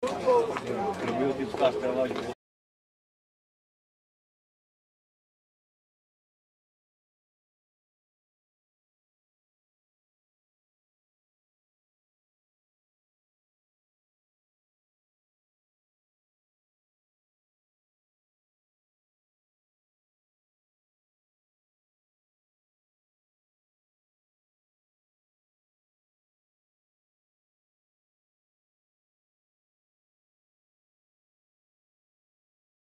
Meu tipo de